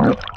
Nope.